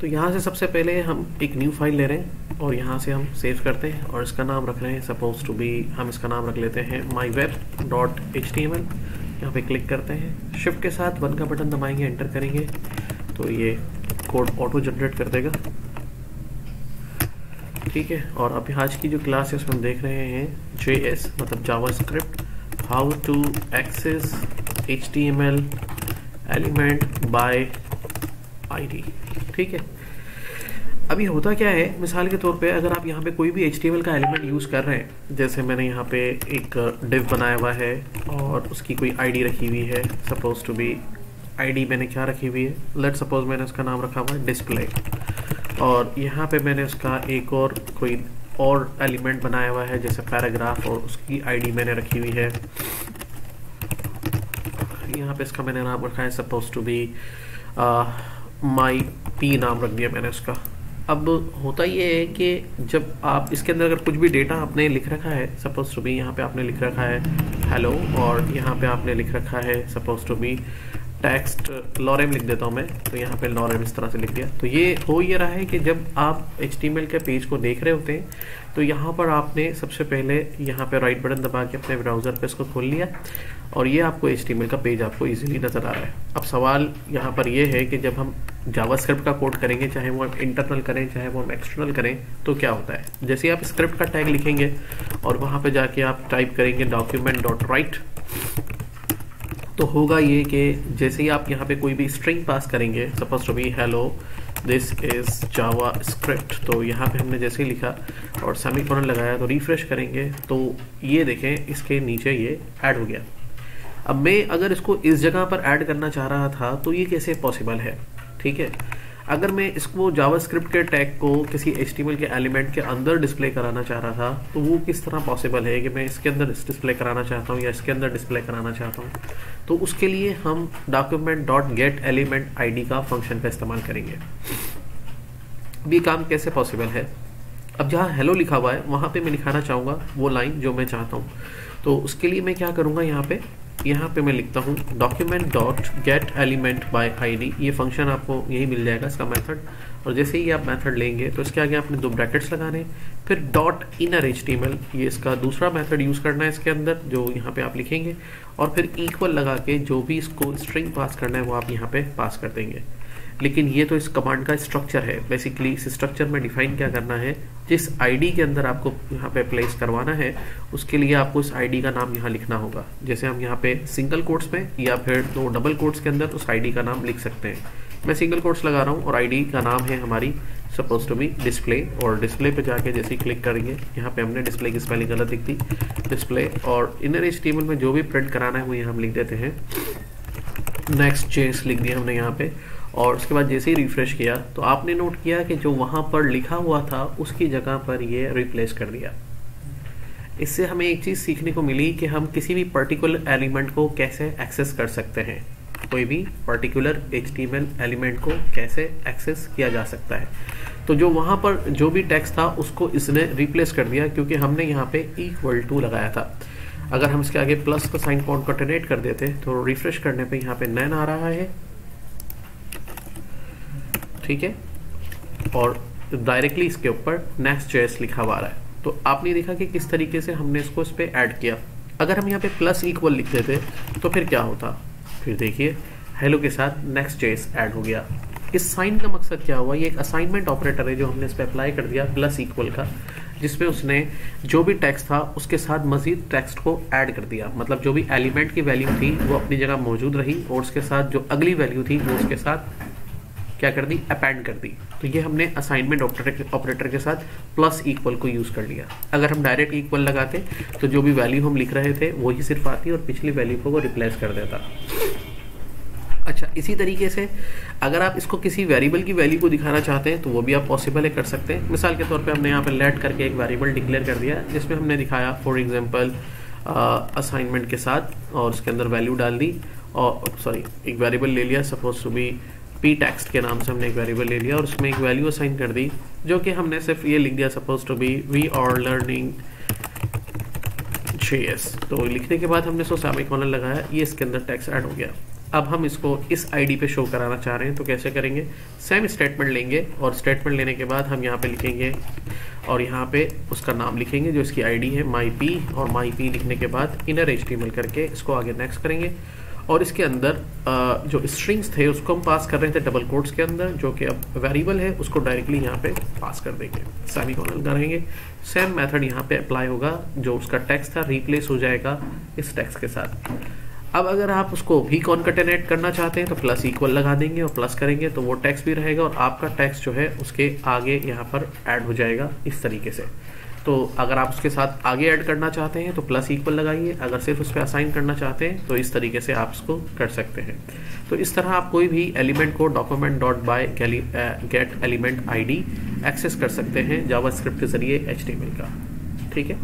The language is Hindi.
तो यहाँ से सबसे पहले हम एक न्यू फ़ाइल ले रहे हैं और यहाँ से हम सेव करते हैं और इसका नाम रख रहे हैं सपोज़ टू बी हम इसका नाम रख लेते हैं my web dot H T M L यहाँ पर क्लिक करते हैं। शिफ्ट के साथ वन का बटन दबाएँगे एंटर करेंगे। तो ये कोड ऑटो जनरेट कर देगा। ठीक है, और अभी आज की जो क्लास है उसमें हम देख रहे हैं जे एस मतलब JavaScript how to access H T M L element by I D ठीक है? अभी होता क्या है? मिसाल के तौर पे अगर आप यहाँ पे कोई भी एच का एलिमेंट यूज़ कर रहे हैं, जैसे मैंने यहाँ पे एक डिव बनाया हुआ है और उसकी कोई आईडी रखी हुई है सपोज़ टू बी आईडी मैंने क्या रखी हुई है? लेट सपोज़ मैंने उसका नाम रखा हुआ है डिस्प्ले और यहाँ पे मैंने उसका एक और कोई और एलिमेंट बनाया हुआ है, जैसे पैराग्राफ और उसकी आईडी मैंने रखी हुई है। यहाँ पे इसका मैंने नाम रखा है suppose to be my P नाम रख दिया मैंने इसका अब होता ये है कि जब आप इसके अंदर अगर कुछ भी डेटा आपने लिख रखा है सपोज़ टू बी यहाँ पे आपने लिख रखा है हेलो और यहाँ पे आपने लिख रखा है suppose to be text lorem लिख देता हूँ मैं तो यहाँ पे लॉरेम इस तरह से लिख दिया। तो ये हो ये रहा है कि जब आप एच के पेज को देख रहे होते हैं तो यहाँ पर आपने सबसे पहले यहाँ पे राइट बटन दबा के अपने ब्राउज़र पे इसको खोल लिया, और ये आपको एच का पेज आपको इजीली नज़र आ रहा है। अब सवाल यहाँ पर ये है कि जब हम जावास्क्रिप्ट का कोड करेंगे, चाहे वो इंटरनल करें, चाहे वो हम एक्सटर्नल करें तो क्या होता है? जैसे आप स्क्रिप्ट का टैग लिखेंगे, और वहाँ पर जाके आप टाइप करेंगे डॉक्यूमेंट डॉट राइट तो होगा ये कि जैसे ही आप यहाँ पे कोई भी स्ट्रिंग पास करेंगे suppose to be hello this is JavaScript तो यहाँ पे हमने जैसे ही लिखा और सेमी कॉर्नर लगाया तो रिफ्रेश करेंगे तो ये देखें, इसके नीचे ये ऐड हो गया। अब मैं अगर इसको इस जगह पर ऐड करना चाह रहा था तो ये कैसे पॉसिबल है? ठीक है? अगर मैं इसको जावास्क्रिप्ट के टैग को किसी एच के एलिमेंट के अंदर डिस्प्ले कराना चाह रहा था तो वो किस तरह पॉसिबल है कि मैं इसके अंदर डिस्प्ले कराना चाहता हूँ या इसके अंदर डिस्प्ले कराना चाहता हूँ? तो उसके लिए हम document dot get element ID का फ़ंक्शन का इस्तेमाल करेंगे। भी काम कैसे पॉसिबल है? अब जहाँ हेलो लिखा हुआ है, वहाँ पे मैं लिखाना चाहूँगा वो लाइन जो मैं चाहता हूँ। तो उसके लिए मैं क्या करूँगा यहाँ पे? यहाँ पे मैं लिखता हूँ document dot get element by ID ये फ़ंक्शन आपको यही मिल जाएगा इसका मेथड और जैसे ही आप मेथड लेंगे तो इसके आगे आपने दो ब्रैकेट्स लगाने फिर डॉट इनर एच ये इसका दूसरा मेथड यूज़ करना है इसके अंदर, जो यहाँ पे आप लिखेंगे। और फिर इक्वल लगा के जो भी इसको स्ट्रिंग पास करना है, वो आप यहाँ पे पास कर देंगे। लेकिन ये तो इस कमांड का स्ट्रक्चर है। बेसिकली इस स्ट्रक्चर में डिफाइन क्या करना है? जिस आईडी के अंदर आपको यहाँ पे प्लेस करवाना है, उसके लिए आपको इस आईडी का नाम यहाँ लिखना होगा। जैसे हम यहाँ पे सिंगल कोट्स में या फिर दो डबल कोट्स के अंदर उस आईडी का नाम लिख सकते हैं। मैं सिंगल कोट्स लगा रहा हूँ और आईडी का नाम है हमारी सपोज़ टू बी डिस्प्ले और डिस्प्ले पे जाके जैसे ही क्लिक करेंगे, यहाँ पे हमने डिस्प्ले की स्पेलिंग गलत लिख दी। डिस्प्ले और इनर एच में जो भी प्रिंट कराना है, वो यहाँ हम लिख देते हैं। नेक्स्ट चेंज लिख दिया हमने यहाँ पे। और उसके बाद जैसे ही रिफ्रेश किया तो आपने नोट किया कि जो वहाँ पर लिखा हुआ था, उसकी जगह पर ये रिप्लेस कर दिया। इससे हमें एक चीज़ सीखने को मिली कि हम किसी भी पर्टिकुलर एलिमेंट को कैसे एक्सेस कर सकते हैं। कोई भी पर्टिकुलर एच एलिमेंट को कैसे एक्सेस किया जा सकता है। तो जो वहाँ पर जो भी टेक्स्ट था, उसको इसने रिप्लेस कर दिया क्योंकि हमने यहाँ पे इक्वल टू लगाया था। अगर हम इसके आगे प्लस का साइन कॉन्कटेनेट कर देते तो रिफ्रेश करने पे यहाँ पे नैन आ रहा है। ठीक है? और डायरेक्टली इसके ऊपर नेक्स्ट चेस लिखा हुआ रहा है। तो आपने देखा कि किस तरीके से हमने इसको इस पर ऐड किया। अगर हम यहाँ पे प्लस इक्वल लिख देते तो फिर क्या होता? फिर देखिए हेलो के साथ नेक्स्ट चेस ऐड हो गया। इस साइन का मकसद क्या हुआ? ये एक असाइनमेंट ऑपरेटर है जो हमने इस पर अप्लाई कर दिया प्लस इक्वल का, जिसमें उसने जो भी टेक्स्ट था, उसके साथ मजीद टेक्स्ट को ऐड कर दिया। मतलब जो भी एलिमेंट की वैल्यू थी, वो अपनी जगह मौजूद रही और उसके साथ जो अगली वैल्यू थी, वो उसके साथ क्या कर दी? अपेंड कर दी। तो ये हमने असाइनमेंट ऑपरेटर के साथ प्लस इक्वल को यूज़ कर लिया। अगर हम डायरेक्ट इक्वल लगाते तो जो भी वैल्यू हम लिख रहे थे, वही सिर्फ़ आती और पिछली वैल्यू को वो रिप्लेस कर देता। अच्छा इसी तरीके से अगर आप इसको किसी वेरिएबल की वैल्यू को दिखाना चाहते हैं तो वो भी आप पॉसिबल है कर सकते हैं। मिसाल के तौर पे हमने यहाँ पे लेट करके एक वेरिएबल डिक्लेयर कर दिया, जिसमें हमने दिखाया फॉर एग्जांपल असाइनमेंट के साथ और उसके अंदर वैल्यू डाल दी। और सॉरी एक वेरिएबल ले लिया suppose to be P text के नाम से हमने एक वेरिएबल ले लिया और उसमें एक वैल्यू असाइन कर दी, जो कि हमने सिर्फ़ ये लिख दिया suppose to be we are learning J तो लिखने के बाद हमने सो सेमी कॉलर लगाया, ये इसके अंदर टैक्स ऐड हो गया। अब हम इसको इस आईडी पे शो कराना चाह रहे हैं तो कैसे करेंगे? सेम स्टेटमेंट लेंगे और स्टेटमेंट लेने के बाद हम यहाँ पे लिखेंगे और यहाँ पे उसका नाम लिखेंगे, जो इसकी आईडी है माई पी और माई पी लिखने के बाद इनर एच करके इसको आगे नेक्स्ट करेंगे। और इसके अंदर जो स्ट्रिंग्स थे, उसको हम पास कर रहे थे डबल कोट्स के अंदर, जो कि अब वेरिएबल है, उसको डायरेक्टली यहाँ पे पास कर देंगे। सेमी कॉलन करेंगे। सेम मेथड यहाँ पे अप्लाई होगा, जो उसका टेक्स्ट था रिप्लेस हो जाएगा इस टेक्स्ट के साथ। अब अगर आप उसको भी कॉन्कटेनेट करना चाहते हैं तो प्लस इक्वल लगा देंगे और प्लस करेंगे तो वो टैक्स भी रहेगा और आपका टैक्स जो है, उसके आगे यहाँ पर ऐड हो जाएगा, इस तरीके से। तो अगर आप उसके साथ आगे ऐड करना चाहते हैं तो प्लस इक्वल लगाइए। अगर सिर्फ़ उस पर असाइन करना चाहते हैं तो इस तरीके से आप इसको कर सकते हैं। तो इस तरह आप कोई भी एलिमेंट को document dot by get element ID access कर सकते हैं जावा स्क्रिप्ट के ज़रिए एच का। ठीक है?